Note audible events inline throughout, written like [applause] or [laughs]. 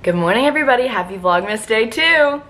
Good morning, everybody. Happy Vlogmas Day 2. Oh,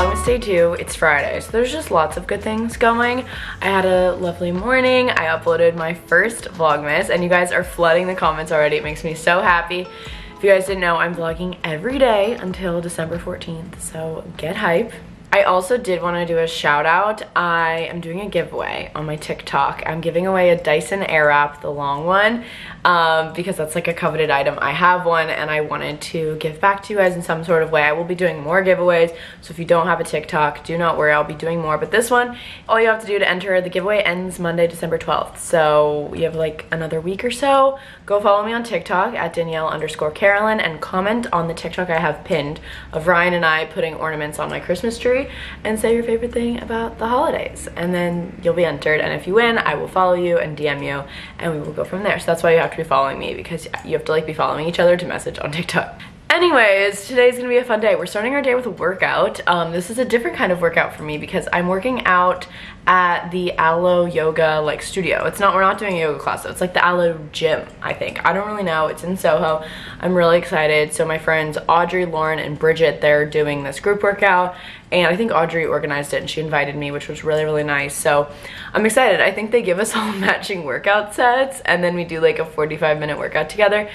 Vlogmas Day 2. It's Friday, so there's just lots of good things going. I had a lovely morning. I uploaded my first Vlogmas, and you guys are flooding the comments already. It makes me so happy. If you guys didn't know, I'm vlogging every day until December 14th, so get hype. I also did want to do a shout out. I am doing a giveaway on my TikTok. I'm giving away a Dyson Airwrap, the long one, um, because that's like a coveted item. I have one and I wanted to give back to you guys in some sort of way. I will be doing more giveaways, so if you don't have a TikTok, do not worry, I'll be doing more. But this one, all you have to do to enter, the giveaway ends Monday, December 12th. So you have like another week or so. Go follow me on TikTok at Danielle underscore Carolan and comment on the TikTok I have pinned of Ryan and I putting ornaments on my Christmas tree and say your favorite thing about the holidays. And then you'll be entered. And if you win, I will follow you and DM you and we will go from there. So that's why you have to be following me because you have to like be following each other to message on TikTok. Anyways, today's gonna be a fun day. We're starting our day with a workout. Um, this is a different kind of workout for me because I'm working out at the Aloe Yoga like studio. It's not, we're not doing a yoga class though. It's like the Aloe gym, I think. I don't really know. It's in Soho. I'm really excited. So my friends Audrey, Lauren, and Bridget, they're doing this group workout. And I think Audrey organized it and she invited me, which was really, really nice. So I'm excited. I think they give us [laughs] all matching workout sets and then we do like a 45 minute workout together.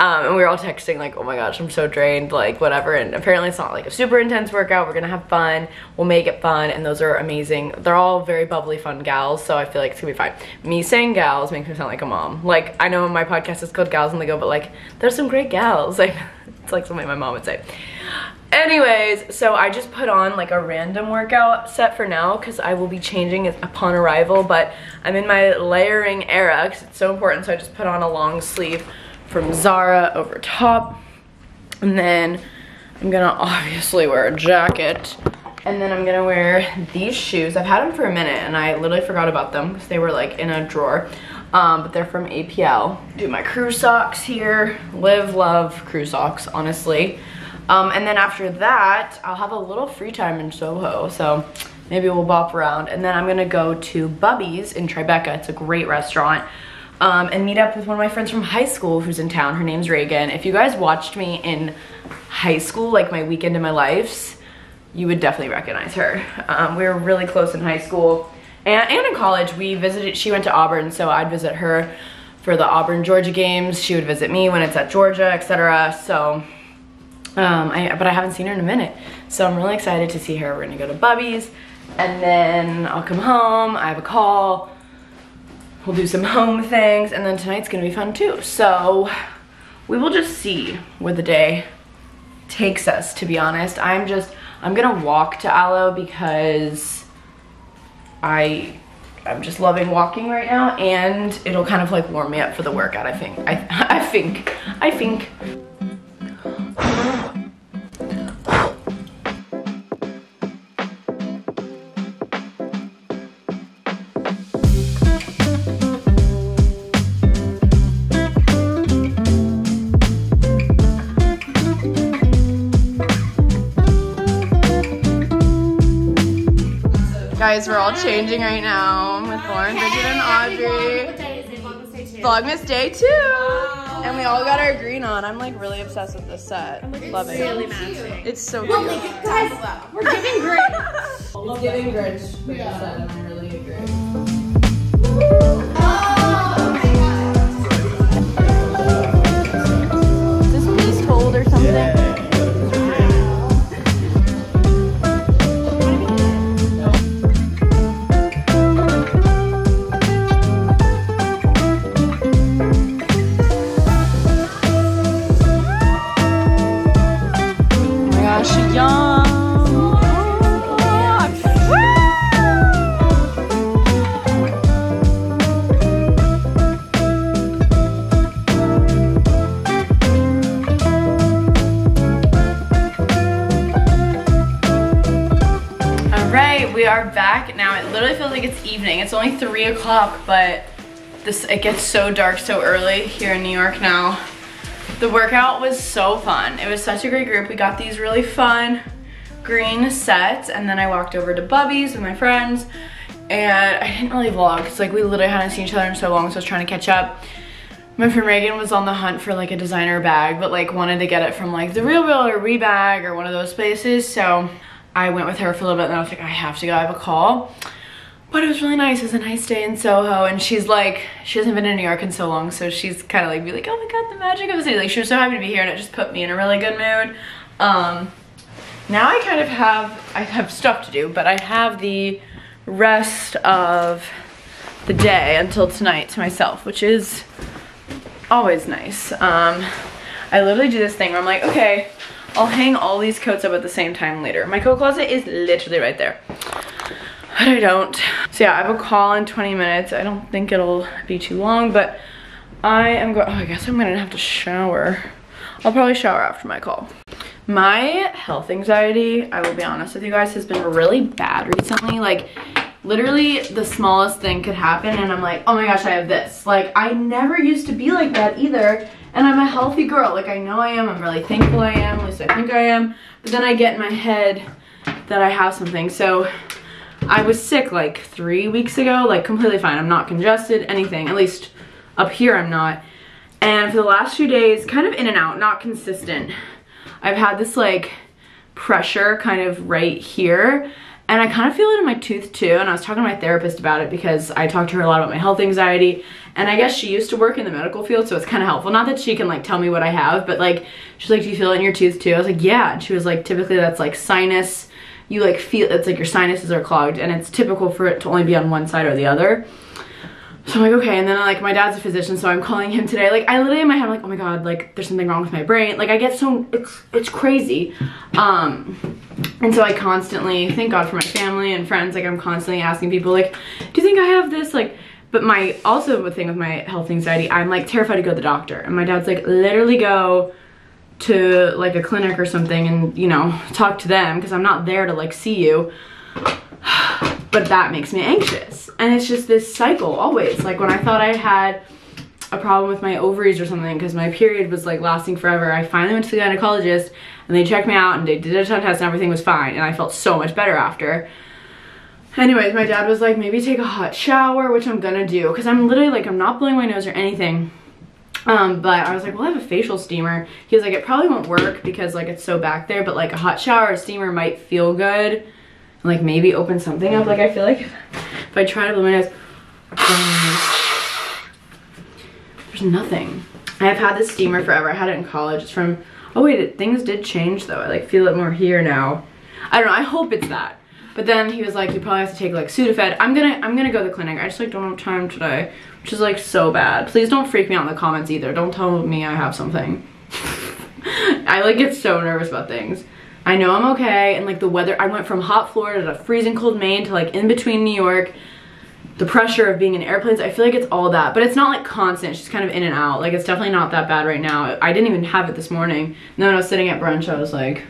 Um, and we were all texting like, oh my gosh, I'm so drained, like whatever. And apparently it's not like a super intense workout. We're gonna have fun. We'll make it fun. And those are amazing. They're all very bubbly, fun gals. So I feel like it's gonna be fine. Me saying gals makes me sound like a mom. Like I know my podcast is called Gals on the Go, but like there's some great gals. [laughs] Like it's like something my mom would say. Anyways, so I just put on like a random workout set for now because I will be changing it upon arrival, but I'm in my layering era because it's so important. So I just put on a long sleeve from Zara over top. And then I'm gonna obviously wear a jacket. And then I'm gonna wear these shoes. I've had them for a minute and I literally forgot about them because they were like in a drawer. Um, but they're from APL. Do my crew socks here. Live, love crew socks, honestly. Um, and then after that, I'll have a little free time in Soho. So maybe we'll bop around. And then I'm gonna go to Bubby's in Tribeca. It's a great restaurant. Um, and meet up with one of my friends from high school who's in town. Her name's Reagan. If you guys watched me in high school, like my weekend in my lives, you would definitely recognize her. Um, we were really close in high school. And, and in college, we visited, she went to Auburn, so I'd visit her for the Auburn Georgia games. She would visit me when it's at Georgia, etc. So, um, I, but I haven't seen her in a minute. So I'm really excited to see her. We're gonna go to Bubby's and then I'll come home. I have a call. We'll do some home things and then tonight's gonna be fun too. So we will just see where the day takes us, to be honest. I'm just, I'm gonna walk to Aloe because I I'm just loving walking right now and it'll kind of like warm me up for the workout I think I, [laughs] I think I think Guys, we're all changing right now with Lauren, Bridget, and Audrey. Vlogmas day two. And we all got our green on. I'm like really obsessed with this set. Love it. Really matching. It's so cute. Guys, we're giving Grinch. It's giving Grinch, Bridget It's evening. It's only three o'clock, but this it gets so dark so early here in New York now. The workout was so fun. It was such a great group. We got these really fun green sets, and then I walked over to Bubby's with my friends, and I didn't really vlog because like we literally hadn't seen each other in so long, so I was trying to catch up. My friend Reagan was on the hunt for like a designer bag, but like wanted to get it from like the Real Real or Rebag or one of those places. So I went with her for a little bit and I was like, I have to go, I have a call. But it was really nice. It was a nice day in Soho. And she's like, she hasn't been in New York in so long. So she's kind of like, be like, oh my God, the magic of the city. Like she was so happy to be here and it just put me in a really good mood. Um, now I kind of have, I have stuff to do, but I have the rest of the day until tonight to myself, which is always nice. Um, I literally do this thing where I'm like, okay, I'll hang all these coats up at the same time later. My coat closet is literally right there. But [sighs] I don't. So yeah, I have a call in 20 minutes. I don't think it'll be too long, but I am going, oh, I guess I'm gonna have to shower. I'll probably shower after my call. My health anxiety, I will be honest with you guys, has been really bad recently. Like, literally the smallest thing could happen and I'm like, oh my gosh, I have this. Like, I never used to be like that either. And I'm a healthy girl. Like, I know I am. I'm really thankful I am. At least I think I am. But then I get in my head that I have something. So I was sick like three weeks ago, like completely fine. I'm not congested, anything. At least up here I'm not. And for the last few days, kind of in and out, not consistent. I've had this like pressure kind of right here and I kind of feel it in my tooth too and I was talking to my therapist about it because I talked to her a lot about my health anxiety and I guess she used to work in the medical field so it's kind of helpful not that she can like tell me what I have but like she's like do you feel it in your tooth too I was like yeah and she was like typically that's like sinus you like feel it's like your sinuses are clogged and it's typical for it to only be on one side or the other so I'm like, okay, and then like my dad's a physician, so I'm calling him today. Like I literally in my head, I'm like, oh my god, like there's something wrong with my brain. Like I get so it's it's crazy. Um and so I constantly thank God for my family and friends. Like I'm constantly asking people, like, do you think I have this? Like, but my also the thing with my health anxiety, I'm like terrified to go to the doctor. And my dad's like, literally go to like a clinic or something and you know talk to them because I'm not there to like see you. [sighs] But that makes me anxious. And it's just this cycle always. Like when I thought I had a problem with my ovaries or something because my period was like lasting forever I finally went to the gynecologist and they checked me out and they did a ton test and everything was fine and I felt so much better after. Anyways my dad was like maybe take a hot shower which I'm gonna do because I'm literally like I'm not blowing my nose or anything um, but I was like, well, I have a facial steamer. He was like, it probably won't work because like it's so back there, but like a hot shower steamer might feel good. And, like maybe open something up. Like I feel like [laughs] if, I try to blow my nose, [sighs] there's nothing. I have had this steamer forever. I had it in college. It's from, oh wait, it, things did change though. I like feel it more here now. I don't know, I hope it's that. But then he was like, you probably have to take like Sudafed. I'm gonna, I'm gonna go to the clinic. I just like don't have time today, which is like so bad. Please don't freak me out in the comments either. Don't tell me I have something. [laughs] I like get so nervous about things. I know I'm okay and like the weather, I went from hot Florida to freezing cold Maine to like in between New York. The pressure of being in airplanes, I feel like it's all that, but it's not like constant, it's just kind of in and out. Like it's definitely not that bad right now. I didn't even have it this morning. And then when I was sitting at brunch, I was like,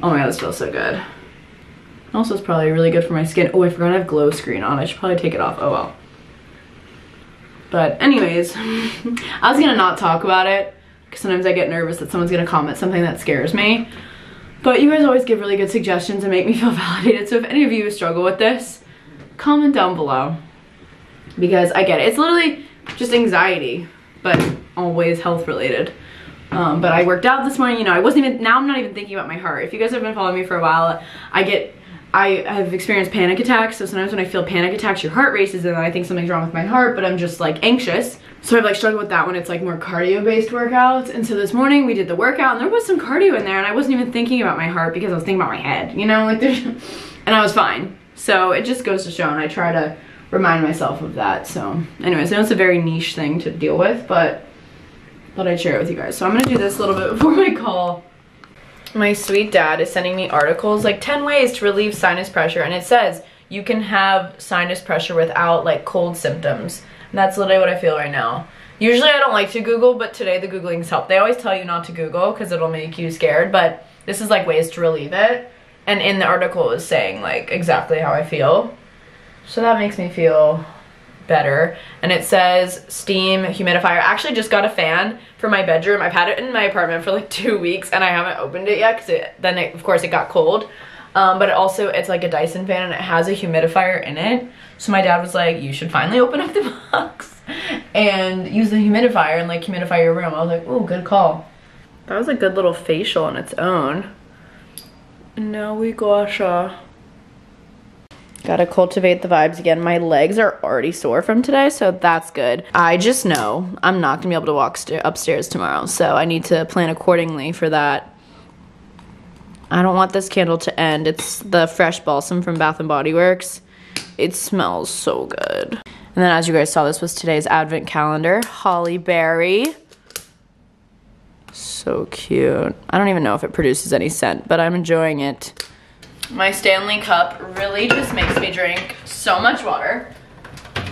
oh my God, this feels so good. Also, it's probably really good for my skin. Oh, I forgot I have glow screen on. I should probably take it off. Oh well. But anyways, [laughs] I was gonna not talk about it because sometimes I get nervous that someone's gonna comment something that scares me. But you guys always give really good suggestions and make me [laughs] feel validated. So if any of you struggle with this, comment down below. Because I get it. It's literally just anxiety, but always health related. Um, but I worked out this morning, you know, I wasn't even, now I'm not even thinking about my heart. If you guys have been following me for a while, I get, I have experienced panic attacks. So sometimes when I feel panic attacks, your heart races and I think something's wrong with my heart, but I'm just like anxious. So I've like struggled with that when it's like more cardio based workouts. And so this morning we did the workout and there was some cardio in there and I wasn't even thinking about my heart because I was thinking about my head, you know, like there's, [laughs] and I was fine. So it just goes to show and I try to remind myself of that. So anyways, I know it's a very niche thing to deal with, but thought I'd share it with you guys. So I'm gonna do this a little bit [laughs] before my call. My sweet dad is sending me articles like 10 ways to relieve sinus pressure and it says you can have sinus pressure without like cold symptoms. And that's literally what I feel right now. Usually I don't like to Google, but today the Googling's helped. They always tell you not to Google because it'll make you scared, but this is like ways to relieve it. And in the article is saying like exactly how I feel. So that makes me feel better. And it says steam humidifier. I actually just got a fan for my bedroom. I've had it in my apartment for like [laughs] two weeks and I haven't opened it yet because then it, of course it got cold. Um, but it also, it's like a Dyson fan and it has a humidifier in it. So my dad was like, you should finally open up the [laughs] box and use the humidifier and like humidify your room. I was like, oh, good call. That was a good little facial on its own. Now we gotta, gotta cultivate the vibes again. My legs are already sore from today, so that's good. I just know I'm not gonna be able to walk upstairs tomorrow, so I need to plan accordingly for that. I don't want this candle to end. It's the fresh balsam from Bath and Body Works. It smells so good. And then as you guys saw, this was today's advent calendar. Holly Berry. So cute. I don't even know if it produces any scent, but I'm enjoying it. My Stanley cup really just makes me drink so much water.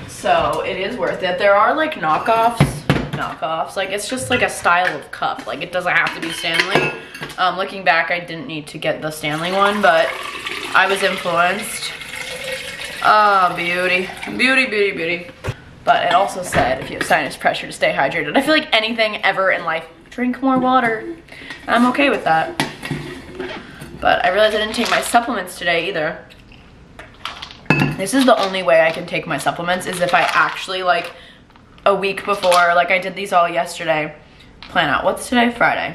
So it is worth it. There are like knockoffs, knockoffs. Like it's just like a style of cup. Like it doesn't have to be Stanley. Um, looking back, I didn't need to get the Stanley one, but I was influenced. Oh, beauty. Beauty, beauty, beauty. But it also said if you have sinus pressure to stay hydrated. I feel like anything ever in life, drink more water. I'm okay with that. But I realized I didn't take my supplements today either. This is the only way I can take my supplements is if I actually like a week before, like I did these all yesterday, plan out. What's today? Friday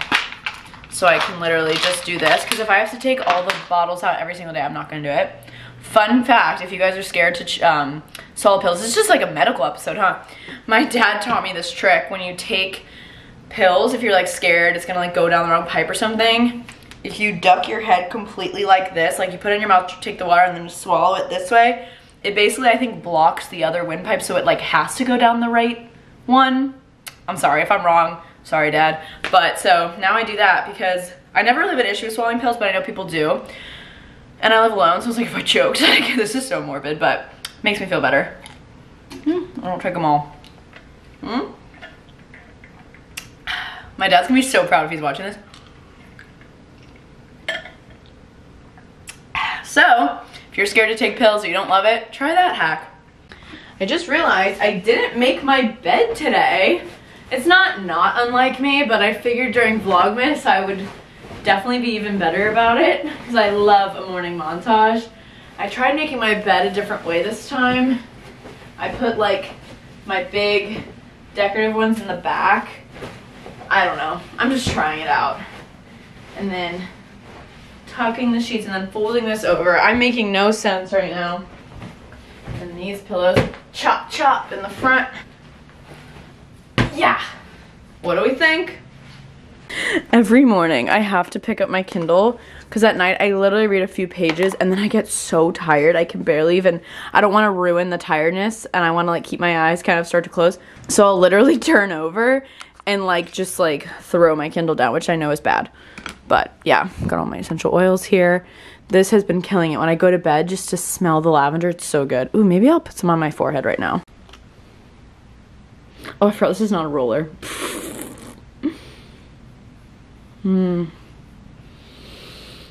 so I can literally just do this because if I have to take all the bottles out every single day, I'm not gonna do it. Fun fact, if you guys are scared to um, swallow pills, it's just like a medical episode, huh? My dad taught me this trick when you take pills, if you're like scared it's gonna like go down the wrong pipe or something, if you duck your head completely like this, like you put it in your mouth, to take the water and then swallow it this way, it basically I think blocks the other windpipe so it like has to go down the right one. I'm sorry if I'm wrong. Sorry, dad. But so now I do that because I never really have an issue with swallowing pills, but I know people do. And I live alone, so it's like if I choked, [laughs] like, this is so morbid, but makes me feel better. Mm, I don't take them all. Mm? My dad's gonna be so proud if he's watching this. So, if you're scared to take pills or you don't love it, try that hack. I just realized I didn't make my bed today. It's not not unlike me, but I figured during Vlogmas I would definitely be even better about it because I love a morning montage. I tried making my bed a different way this time. I put like my big decorative ones in the back. I don't know. I'm just trying it out. And then tucking the sheets and then folding this over. I'm making no sense right now. And these pillows chop chop in the front. Yeah. What do we think? Every morning I have to pick up my Kindle because at night I literally read a few pages and then I get so tired I can barely even I don't want to ruin the tiredness and I want to like keep my eyes kind of start to close so I'll literally [laughs] turn over and like just like throw my Kindle down which I know is bad but yeah got all my essential oils here this has been killing it when I go to bed just to smell the lavender it's so good ooh maybe I'll put some on my forehead right now Oh, I forgot this is not a roller. [sighs] Hmm.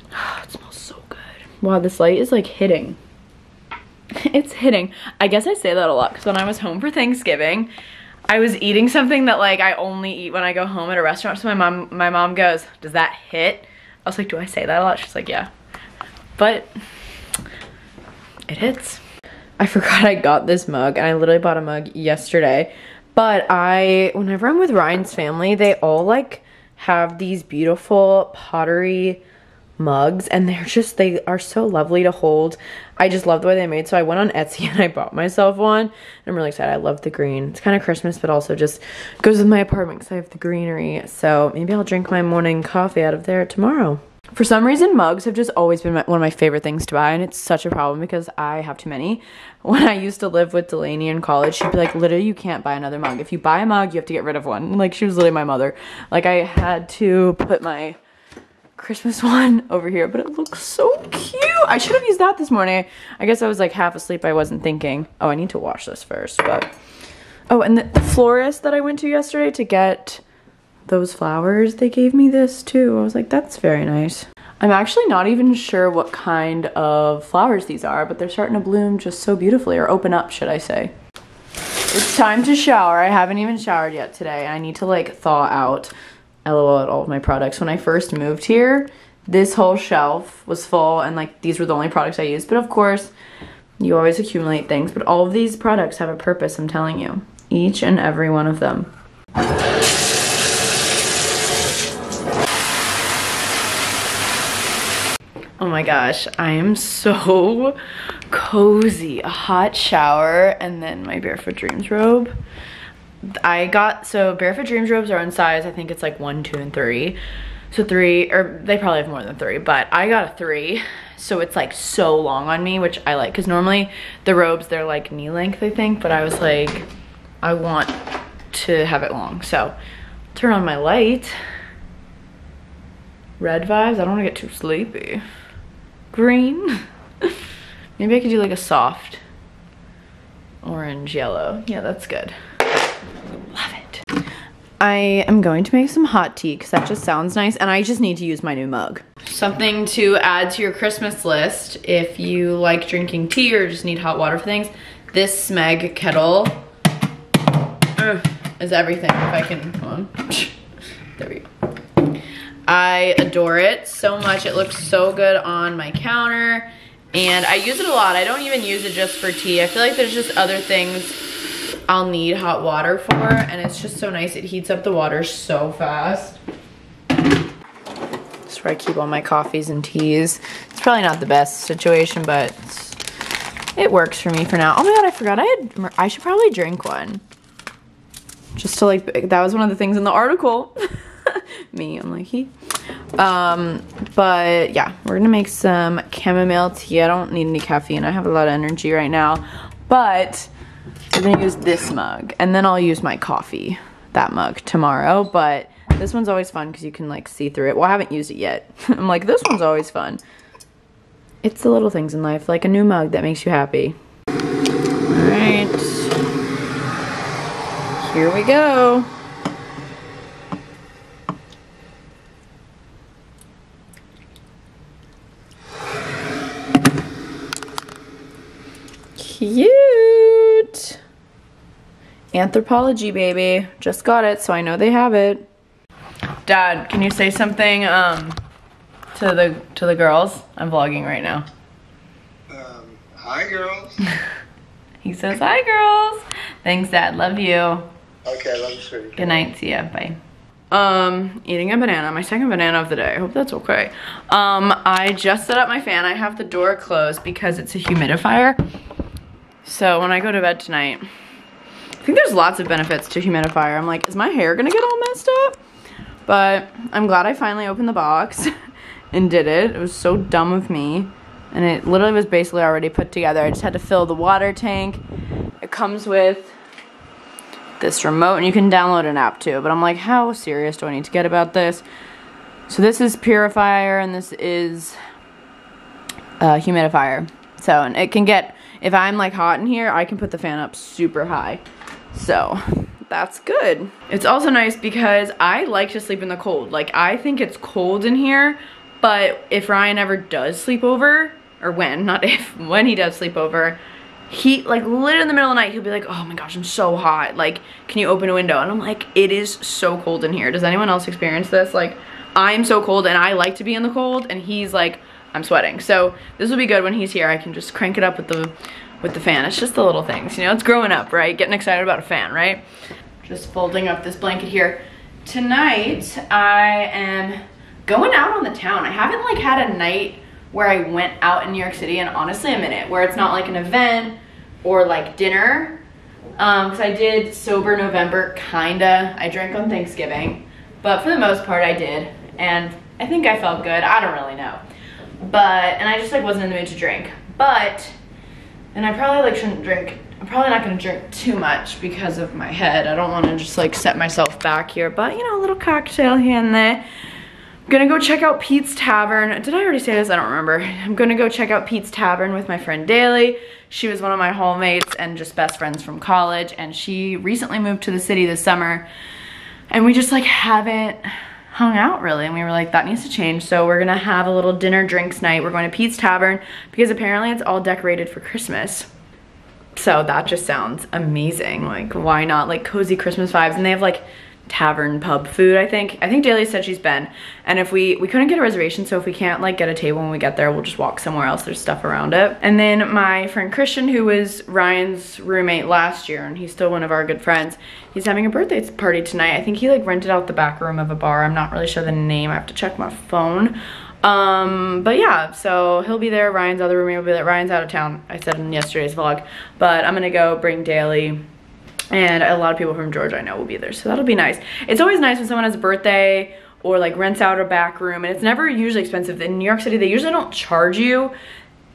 [sighs] it smells so good. Wow, this light is like hitting. [laughs] it's hitting. I guess I say that a lot because when I was home for Thanksgiving, I was eating something that like I only eat when I go home at a restaurant. So my mom, my mom goes, does that hit? I was like, do I say that a lot? She's like, yeah. But it hits. I [laughs] forgot I got this mug and I literally bought a mug yesterday but I, whenever I'm with Ryan's family, they all like have these beautiful pottery mugs and they're just, they are so lovely to hold. I just love the way they made. So I went on Etsy [laughs] and I bought myself one. I'm really excited. I love the green. It's kind of Christmas, but also just goes with my apartment because I have the greenery. So maybe I'll drink my morning coffee out of there tomorrow. For some reason, mugs have just always been my, one of my favorite things to buy, and it's such a problem because I have too many. When I used to live with Delaney in college, she'd be like, literally, you can't buy another mug. If you buy a mug, you have to get rid of one. Like, she was literally my mother. Like, I had to put my Christmas [laughs] one over here, but it looks so cute. I should have used that this morning. I guess I was like half asleep. I wasn't thinking. Oh, I need to wash this first, but. Oh, and the, the florist that I went to yesterday to get those flowers, they gave me this too. I was like, that's very nice. I'm actually not even sure what kind of flowers these are, but they're starting to bloom just so beautifully, or open up, should I say. It's time to shower. I haven't even showered yet today. I need to like thaw out LOL at all of my products. When I first moved here, this whole shelf was full and like these were the only products I used. But of course, you always accumulate things, but all of these products have a purpose, I'm telling you. Each and every one of them. Oh my gosh, I am so cozy. A hot shower and then my Barefoot Dreams robe. I got, so Barefoot Dreams robes are in size, I think it's like one, two, and three. So three, or they probably have more than three, but I got a three. So it's like so long on me, which I like. Cause normally the robes, they're like knee length, I think. But I was like, I want to have it long. So turn on my light. Red vibes, I don't wanna get too sleepy. Green. [laughs] Maybe I could do like a soft orange yellow. Yeah, that's good. I am going to make some hot tea because that just sounds nice and I just need to use my new mug. Something to add to your Christmas list if you like drinking tea or just need hot water for things. This Smeg kettle is everything if I can, hold on. [laughs] There we go. I adore it so much. It looks so good on my counter and I use it a lot. I don't even use it just for tea. I feel like there's just other things I'll need hot water for and it's just so nice. It heats up the water so fast. That's where I keep all my coffees and teas. It's probably not the best situation, but it works for me for now. Oh my god, I forgot I had, I should probably drink one. Just to like, that was one of the things in the article. [laughs] me, I'm like, he. Um, but yeah, we're gonna make some chamomile tea. I don't need any caffeine. I have a lot of energy right now, but we're gonna use this mug and then I'll use my coffee, that mug tomorrow. But this one's always fun because you can like see through it. Well, I haven't used it yet. [laughs] I'm like, this one's always fun. It's the little things in life, like a new mug that makes you happy. All right. Here we go. Cute. Anthropologie, baby. Just got it, so I know they have it. Dad, can you say something um, to the to the girls? I'm vlogging right now. Um, hi, girls. [laughs] He says, "Hi, girls." Thanks, Dad. Love you. Okay, love you, sweetie. Good night. See ya. Bye. Um, eating a banana, my second banana of the day. I hope that's okay. Um, I just set up my fan. I have the door closed because it's a humidifier. So when I go to bed tonight, I think there's lots of benefits to humidifier. I'm like, is my hair gonna get all messed up? But I'm glad I finally opened the box [laughs] and did it. It was so dumb of me. And it literally was basically already put together. I just had to fill the water tank. It comes with this remote and you can download an app too. But I'm like, how serious do I need to get about this? So this is purifier and this is a humidifier. So and it can get, if I'm like hot in here, I can put the fan up super high. So that's good. It's also nice because I like to sleep in the cold. Like I think it's cold in here, but if Ryan ever does sleep over, or when, not [laughs] if, when he does sleep over, he, like literally in the middle of the night, he'll be like, oh my gosh, I'm so hot. Like, can you open a window? And I'm like, it is so cold in here. Does anyone else experience this? Like, I'm so cold and I like to be in the cold and he's like, I'm sweating. So this will be good when he's here. I can just crank it up with the with the fan. It's just the little things, you know, it's growing up, right? Getting excited about a fan, right? Just folding up this blanket here. Tonight, I am going out on the town. I haven't like had a night where I went out in New York City and honestly a minute, where it's not like an event or like dinner. Um, cause I did sober November, kinda. I drank on Thanksgiving, but for the most part I did. And I think I felt good, I don't really know. But, and I just like wasn't in the mood to drink. But, and I probably like shouldn't drink, I'm probably not gonna drink too much because of my head. I don't wanna just like set myself back here, but you know, a little cocktail here and there. I'm gonna go check out Pete's Tavern. Did I already say this? I don't remember. I'm gonna go check out Pete's Tavern with my friend Daly. She was one of my hallmates and just best friends from college and she recently moved to the city this summer and we just like haven't hung out really and we were like that needs to change. So we're gonna have a little dinner drinks night. We're going to pete's tavern because apparently it's all decorated for christmas. So that just sounds amazing. Like why not like cozy christmas vibes? And they have like tavern pub food i think. I think daly said she's been. And if we we couldn't get a reservation so if we can't like get a table when we get there we'll just walk somewhere else. There's stuff around it. And then my friend christian who was ryan's roommate last year and he's still one of our good friends he's having a birthday party tonight. I think he like rented out the back room of a bar. I'm not really sure the name. I have to check my phone. Um but yeah so he'll be there. Ryan's other roommate will be there. Ryan's out of town. I said in yesterday's vlog. But i'm gonna go bring daly and a lot of people from Georgia I know will be there, so that'll be nice. It's always nice when someone has a birthday or like rents out a back room, and it's never usually expensive. In New York City, they usually don't charge you,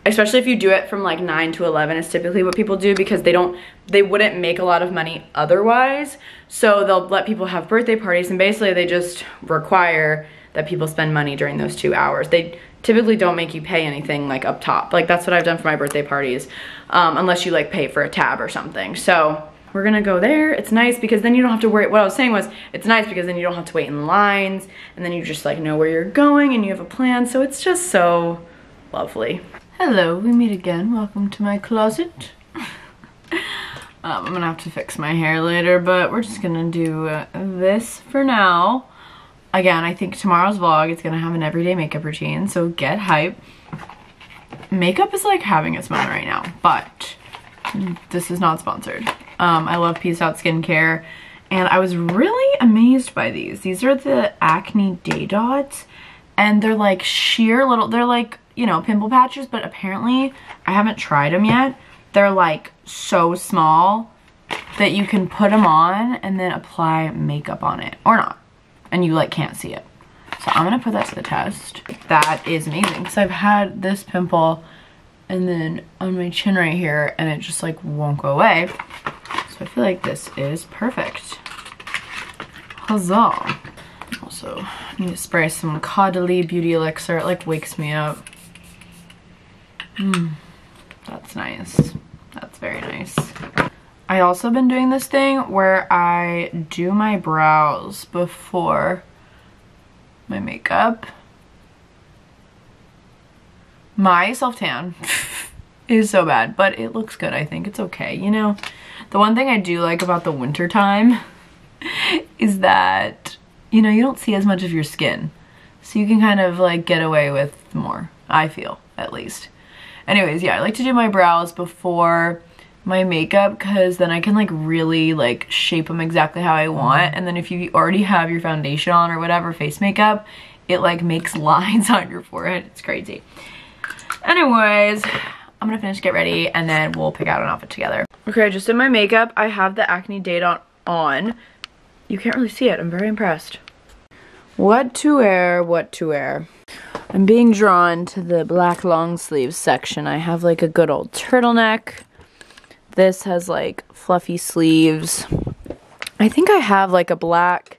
especially if you do it from like 9 to 11 is typically what people do because they don't, they wouldn't make a lot of money otherwise. So they'll let people have birthday parties, and basically they just require that people spend money during those two hours. They typically don't make you pay anything like up top. Like that's what I've done for my birthday parties, um, unless you like pay for a tab or something. So we're gonna go there. It's nice because then you don't have to worry. What I was saying was, it's nice because then you don't have to wait in lines and then you just like know where you're going and you have a plan. So it's just so lovely. Hello, we meet again. Welcome to my closet. [laughs] um, I'm gonna have to fix my hair later, but we're just gonna do uh, this for now. Again, I think tomorrow's vlog is gonna have an everyday makeup routine, so get hype. Makeup is like having its moment right now, but this is not sponsored. Um, I love Peace Out Skincare. And I was really amazed by these. These are the Acne Day Dots. And they're like sheer little, they're like, you know, pimple patches. But apparently, I haven't tried them yet. They're like so small that you can put them on and then apply makeup on it. Or not. And you like can't see it. So I'm going to put that to the test. That is amazing. Because I've had this pimple and then on my chin right here and it just like won't go away. So I feel like this is perfect. Huzzah. Also, I need to spray some Caudalie Beauty Elixir. It like wakes me up. Mmm, that's nice. That's very nice. I also been doing this thing where I do my brows before my makeup. My self-tan [laughs] is so bad, but it looks good, I think. It's okay, you know? The one thing I do like about the winter time [laughs] is that, you know, you don't see as much of your skin. So you can kind of like get away with more, I feel, at least. Anyways, yeah, I like to do my brows before my makeup because then I can like really like shape them exactly how I want. Mm-hmm. And then if you already have your foundation on or whatever, face makeup, it like makes [laughs] lines on your forehead. It's crazy. Anyways, I'm gonna finish get ready and then we'll pick out an outfit together. Okay, just did my makeup. I have the Acne Day on. on. You can't really see it. I'm very impressed. What to wear, what to wear. I'm being drawn to the black long sleeves section. I have like a good old turtleneck. This has like fluffy sleeves. I think I have like a black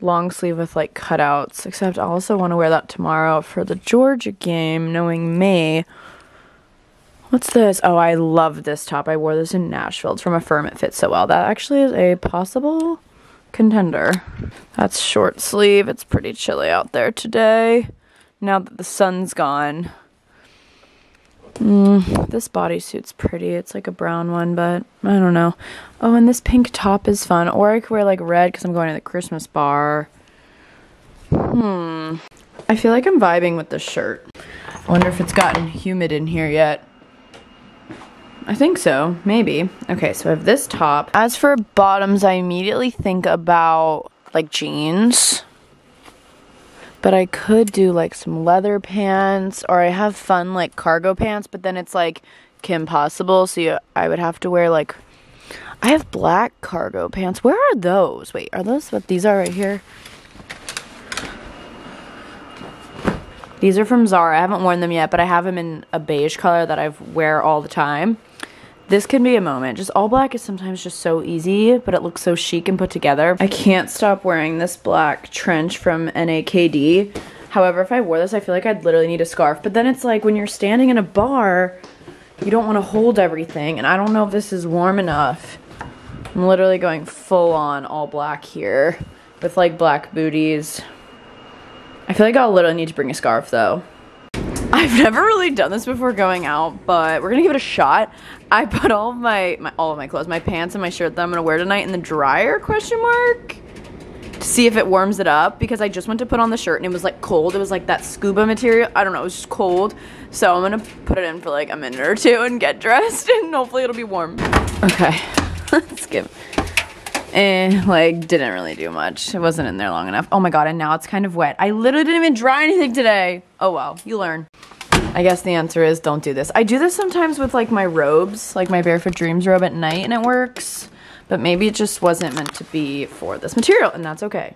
long sleeve with like cutouts, except I also want to wear that tomorrow for the Georgia game, knowing me. What's this? Oh, I love this top. I wore this in Nashville. It's from Affirm. It fits so well. That actually is a possible contender. That's short sleeve. It's pretty chilly out there today. Now that the sun's gone. Mm, this bodysuit's pretty. It's like a brown one, but I don't know. Oh, and this pink top is fun. Or I could wear like red because I'm going to the Christmas bar. Hmm. I feel like I'm vibing with this shirt. I wonder if it's gotten humid in here yet. I think so, maybe. Okay, so I have this top. As for bottoms, I immediately think about like jeans. But I could do like some leather pants or I have fun like cargo pants, but then it's like Kim Possible, so you, I would have to wear like I have black cargo pants. Where are those? Wait, are those what these are right here? These are from Zara. I haven't worn them yet, but I have them in a beige color that I wear all the time. This can be a moment. Just all black is sometimes just so easy, but it looks so chic and put together. I can't stop wearing this black trench from NAKD. However, if I wore this, I feel like I'd literally need a scarf. But then it's like when you're standing in a bar, you don't want to hold everything. And I don't know if this is warm enough. I'm literally going full on all black here with like black booties. I feel like I'll literally need to bring a scarf though. I've never really done this before going out, but we're gonna give it a shot. I put all of my, my all of my clothes, my pants and my shirt that I'm gonna wear tonight in the dryer question mark to see if it warms it up because I just went to put on the shirt and it was like cold. It was like that scuba material. I don't know, it was just cold. So I'm gonna put it in for like a minute or two and get dressed [laughs] and hopefully it'll be warm. Okay, [laughs] let's give eh, like didn't really do much. It wasn't in there long enough. Oh my god, and now it's kind of wet. I literally didn't even dry anything today. Oh well, you learn. I guess the answer is don't do this. I do this sometimes with like my robes, like my Barefoot Dreams robe at night and it works. But maybe it just wasn't meant to be for this material and that's okay.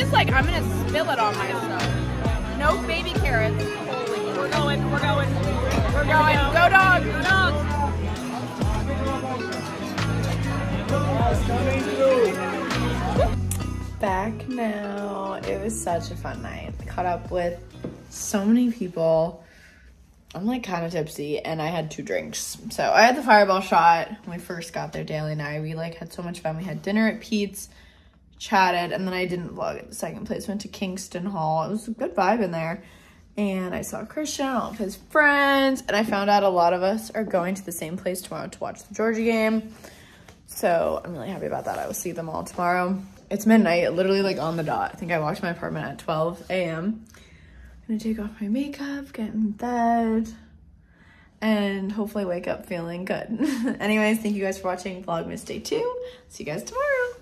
Is like I'm gonna spill it on myself. No baby carrots. We're going. We're going. We're going. Go dog. Go dog. Back now. It was such a fun night. Caught up with so many people. I'm like kind of tipsy and I had two drinks. So I had the fireball shot when we first got there, Daly and I. We like had so much fun. We had dinner at Pete's, chatted, and then I didn't vlog at the second place. Went to Kingston Hall. It was a good vibe in there. And I saw Christian, all of his friends, and I found out a lot of us are going to the same place tomorrow to watch the Georgia game. So I'm really happy about that. I will see them all tomorrow. It's midnight, literally like on the dot. I think I walked my apartment at 12 a.m. I'm gonna take off my makeup, get in bed, and hopefully wake up feeling good. [laughs] Anyways, thank you guys for watching Vlogmas Day 2. See you guys tomorrow.